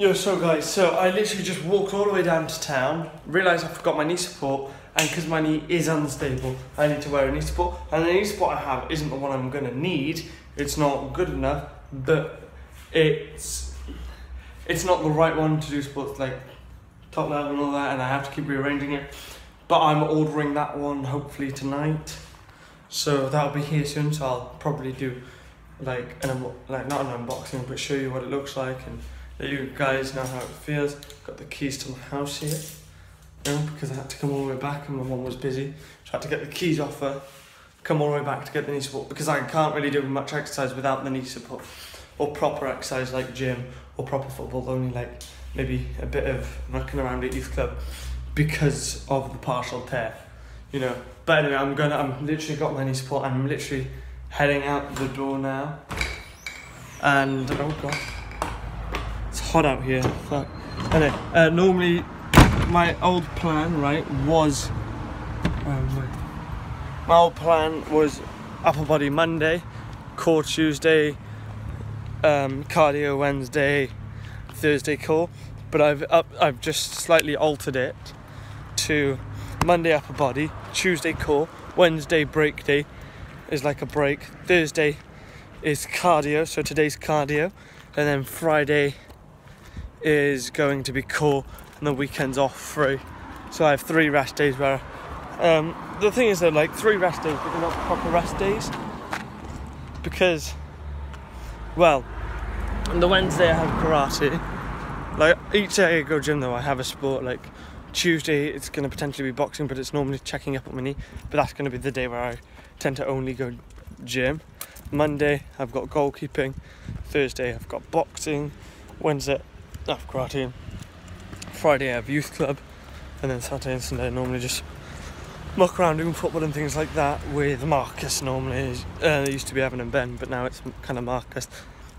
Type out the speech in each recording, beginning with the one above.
Yo, so guys, so I literally just walked all the way down to town, realised I forgot my knee support, and because my knee is unstable, I need to wear a knee support, and the knee support I have isn't the one I'm gonna need, it's not good enough, but it's it's not the right one to do sports like top level and all that, and I have to keep rearranging it. But I'm ordering that one hopefully tonight, so that'll be here soon. So I'll probably do like an like not an unboxing, but show you what it looks like and you guys know how it feels. Got the keys to my house here. Know, because I had to come all the way back and my mum was busy. So I had to get the keys off her, come all the way back to get the knee support because I can't really do much exercise without the knee support or proper exercise like gym or proper football, only like maybe a bit of knocking around at youth club because of the partial tear, you know. But anyway, I'm gonna, I'm literally got my knee support and I'm literally heading out the door now. And, oh god, hot out here, fuck. Anyway, uh, normally my old plan, right, was, um, my old plan was upper body Monday, core Tuesday, um, cardio Wednesday, Thursday core, but I've up, I've just slightly altered it to Monday upper body, Tuesday core, Wednesday break day is like a break, Thursday is cardio, so today's cardio, and then Friday is going to be core, and the weekend's off free. So I have three rest days where. Um, the thing is, though, like three rest days, but they're not proper rest days because, well, on the Wednesday I have karate. Like each day I go gym though, I have a sport. Like Tuesday it's going to potentially be boxing, but it's normally checking up on my knee. But that's going to be the day where I tend to only go gym. Monday I've got goalkeeping. Thursday I've got boxing. Wednesday Have karate. Friday I have youth club, and then Saturday and Sunday I normally just muck around doing football and things like that with Marcus. Normally, uh, used to be Evan and Ben, but now it's kind of Marcus.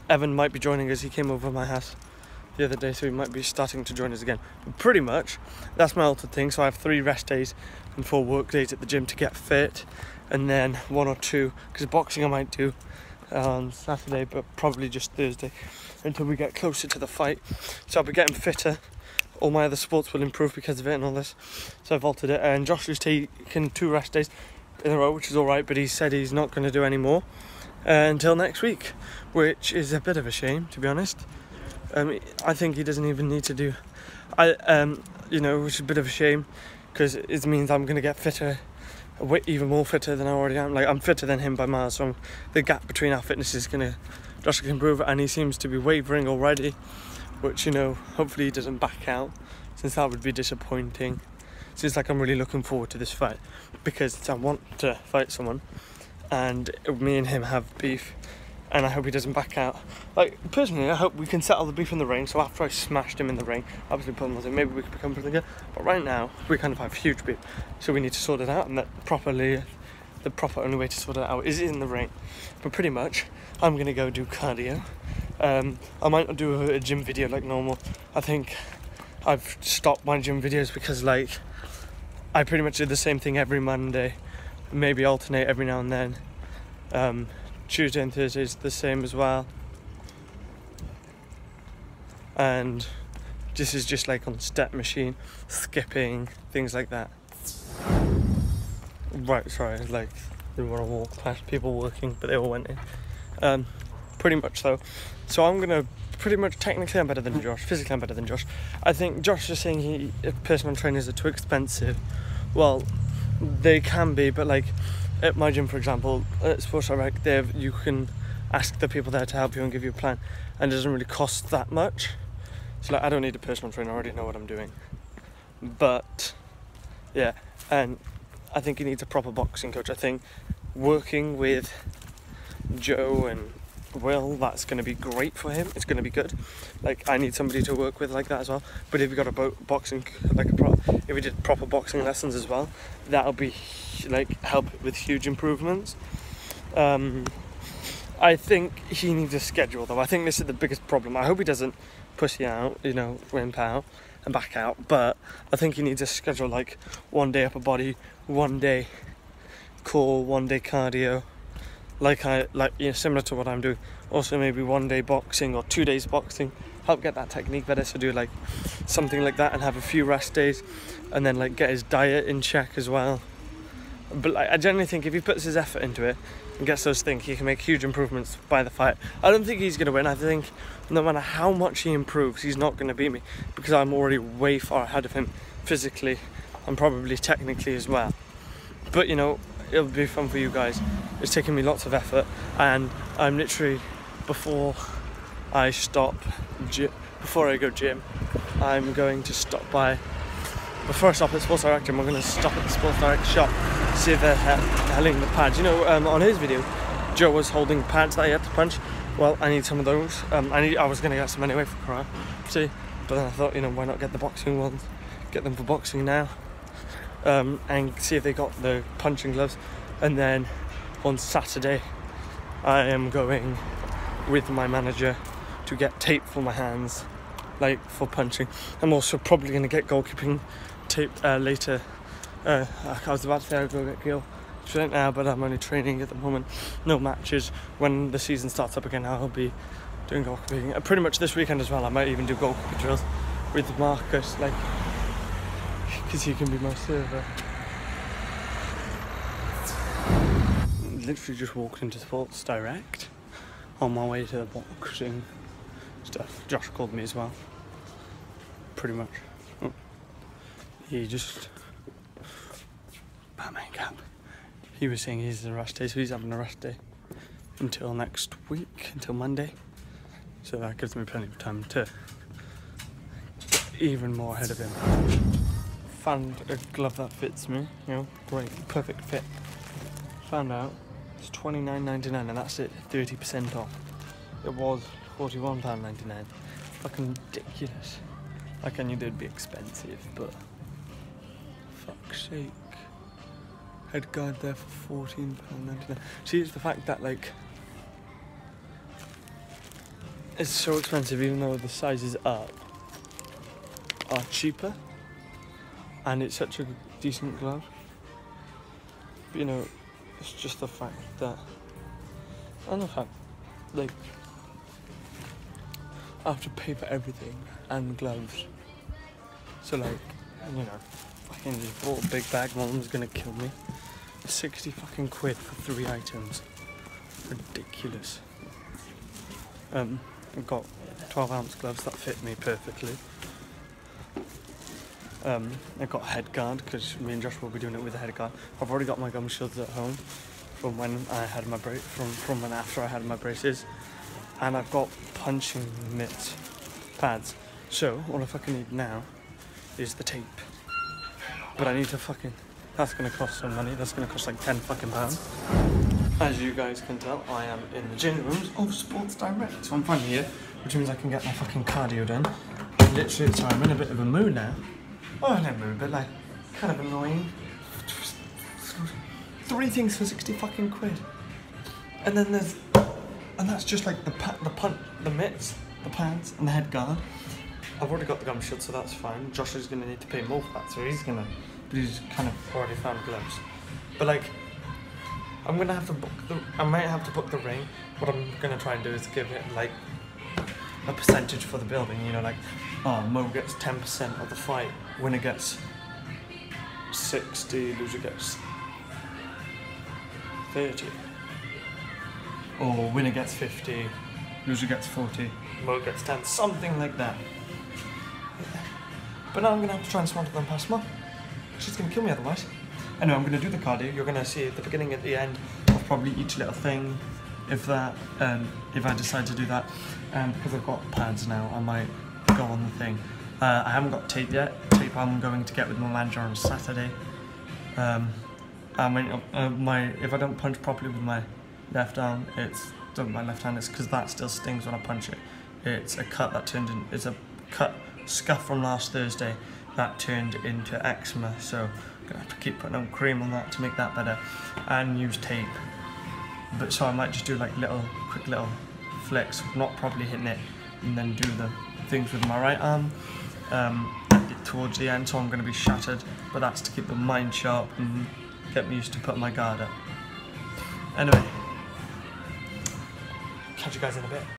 Evan might be joining us. He came over my house the other day, so he might be starting to join us again. But pretty much, that's my altered thing. So I have three rest days and four work days at the gym to get fit, and then one or two because boxing I might do on Saturday, but probably just Thursday until we get closer to the fight. So I'll be getting fitter. All my other sports will improve because of it and all this. So I've altered it. And Josh has taken two rest days in a row, which is all right. But he said he's not going to do any more uh, until next week, which is a bit of a shame, to be honest. Um, I think he doesn't even need to do. I um, you know, which is a bit of a shame because it means I'm going to get fitter, even more fitter than I already am. Like I'm fitter than him by miles, so the gap between our fitness is going to Josh can improve, and he seems to be wavering already, which you know, hopefully he doesn't back out, since that would be disappointing. So it's like I'm really looking forward to this fight because I want to fight someone, and me and him have beef, and I hope he doesn't back out. Like personally, I hope we can settle the beef in the ring. So after I smashed him in the ring, obviously put him on, maybe we could become pretty good. But right now, we kind of have huge beef, so we need to sort it out, and that properly, the proper only way to sort it out is in the ring. But pretty much, I'm gonna go do cardio. Um, I might not do a, a gym video like normal. I think I've stopped my gym videos because like I pretty much do the same thing every Monday, maybe alternate every now and then. Um, Tuesday and Thursday is the same as well. And this is just like on step machine, skipping, things like that. Right, sorry, like we want to walk past people working, but they all went in. Um, pretty much so. So I'm gonna pretty much technically I'm better than Josh. Physically I'm better than Josh. I think Josh is saying he personal trainers are too expensive. Well, they can be, but like at my gym, for example, at Sports Direct, they have, you can ask the people there to help you and give you a plan, and it doesn't really cost that much. So like, I don't need a personal trainer. I already know what I'm doing. But yeah, and I think he needs a proper boxing coach. I think working with Joe and Will, that's going to be great for him. It's going to be good. Like I need somebody to work with like that as well. But if you got a bo- boxing, like a pro, if we did proper boxing lessons as well, that'll be like help with huge improvements. Um, I think he needs a schedule though. I think this is the biggest problem. I hope he doesn't pussy out, you know, wimp out and back out. But I think he needs a schedule like one day upper body, one day core, one day cardio, like I like you know similar to what I'm doing. Also maybe one day boxing or two days boxing, help get that technique better. So do like something like that and have a few rest days, and then like get his diet in check as well. But like, I generally think if he puts his effort into it and gets those things, he can make huge improvements by the fight. I don't think he's going to win. I think no matter how much he improves, he's not going to beat me because I'm already way far ahead of him physically and probably technically as well. But you know, it'll be fun for you guys. It's taking me lots of effort, and I'm literally before I stop before I go gym, I'm going to stop by. Before I stop at Sports Direct, I'm going to stop at the Sports Direct shop, see if they're selling the pads. You know, um, on his video, Joe was holding pads that he had to punch. Well, I need some of those. Um, I need. I was going to get some anyway for karate, but then I thought, you know, why not get the boxing ones? Get them for boxing now, um, and see if they got the punching gloves. And then on Saturday, I am going with my manager to get tape for my hands, like for punching. I'm also probably going to get goalkeeping tape uh, later. Uh, I was about to say I'll go get Gil right now, but I'm only training at the moment. No matches. When the season starts up again, I'll be doing goalkeeping. Uh, pretty much this weekend as well. I might even do goalkeeping drills with Marcus, like, because he can be my server. Literally just walked into Sports Direct on my way to the boxing stuff. Josh called me as well. Pretty much. He just Batman cap. He was saying he's a rest day, so he's having a rest day until next week, until Monday. So that gives me plenty of time to even more ahead of him. Found a glove that fits me, you know, great, perfect fit. Found out it's twenty nine ninety nine, and that's it, 30% off. It was £41.99. Fucking ridiculous. Like I knew they'd be expensive, but fuck's sake. Head guard there for £14.99. See, it's the fact that like it's so expensive even though the sizes up are cheaper and it's such a decent glove. But, you know, it's just the fact that I don't know like I have to pay for everything and gloves. So like, you know, fucking just bought a big bag, mom's gonna kill me. 60 fucking quid for three items. Ridiculous. Um, I've got 12 ounce gloves that fit me perfectly. Um, I got a head guard because me and Josh will be doing it with a head guard. I've already got my gum shields at home from when I had my brace from from when after I had my braces, and I've got punching mitt pads. So all I fucking need now is the tape. But I need to fucking. That's gonna cost some money. That's gonna cost like ten fucking pounds. As you guys can tell, I am in the gym rooms of Sports Direct. So I'm finally here, which means I can get my fucking cardio done. Literally, so I'm in a bit of a mood now. Oh, not mood, but like, kind of annoying. Three things for 60 fucking quid. And then there's, and that's just like the pa- the punt, the mitts, the pads, and the head guard. I've already got the gum shut, so that's fine. Josh is gonna need to pay more for that, so he's gonna, but he's kind of already found gloves. But like, I'm gonna have to book the, I might have to book the ring. What I'm gonna try and do is give it like a percentage for the building, you know, like, oh, Mo gets 10% of the fight, winner gets 60, loser gets 30. Or winner gets 50, loser gets 40, Mo gets 10, something like that. But now I'm gonna have to try and them past Mo. She's gonna kill me otherwise. Anyway, I'm gonna do the cardio. You're gonna see at the beginning, at the end of probably each little thing, if that, um, if I decide to do that. And because I've got pads now, I might go on the thing. Uh, I haven't got tape yet. Tape I'm going to get with my manager on Saturday. Um, I mean, uh, my if I don't punch properly with my left arm, it's my left hand. It's because that still stings when I punch it. It's a cut that turned in. It's a cut scuff from last Thursday that turned into eczema. So I'm gonna have to keep putting on cream on that to make that better, and use tape. But so I might just do like little, quick little flicks, not properly hitting it, and then do the things with my right arm. Um, towards the end, so I'm going to be shattered, but that's to keep the mind sharp and get me used to putting my guard up. Anyway, catch you guys in a bit.